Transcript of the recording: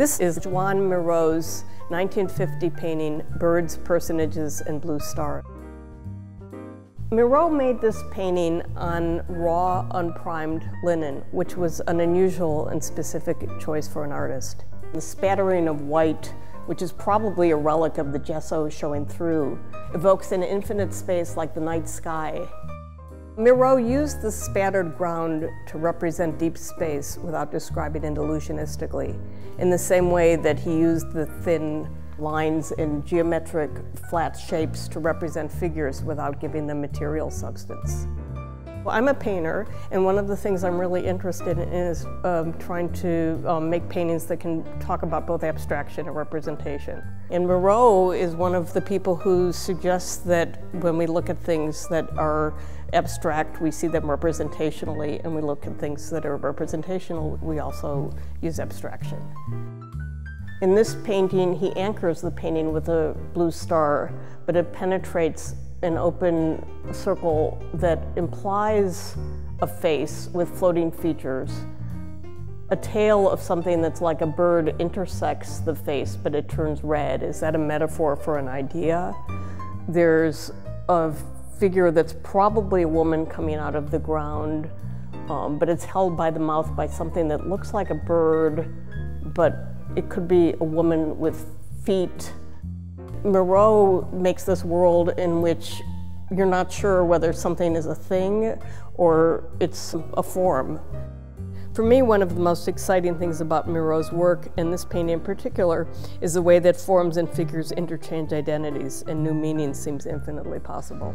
This is Joan Miró's 1950 painting, Birds, Personages, and Blue Star. Miro made this painting on raw, unprimed linen, which was an unusual and specific choice for an artist. The spattering of white, which is probably a relic of the gesso showing through, evokes an infinite space like the night sky. Miró used the spattered ground to represent deep space without describing it illusionistically, in the same way that he used the thin lines in geometric flat shapes to represent figures without giving them material substance. Well, I'm a painter, and one of the things I'm really interested in is um, trying to um, make paintings that can talk about both abstraction and representation. And Miró is one of the people who suggests that when we look at things that are abstract, we see them representationally, and we look at things that are representational, we also use abstraction. In this painting, he anchors the painting with a blue star, but it penetrates an open circle that implies a face with floating features. A tail of something that's like a bird intersects the face, but it turns red. Is that a metaphor for an idea? There's a figure that's probably a woman coming out of the ground, um, but it's held by the mouth by something that looks like a bird, but it could be a woman with feet. Miró makes this world in which you're not sure whether something is a thing or it's a form. For me, one of the most exciting things about Miró's work, and this painting in particular, is the way that forms and figures interchange identities and new meanings seems infinitely possible.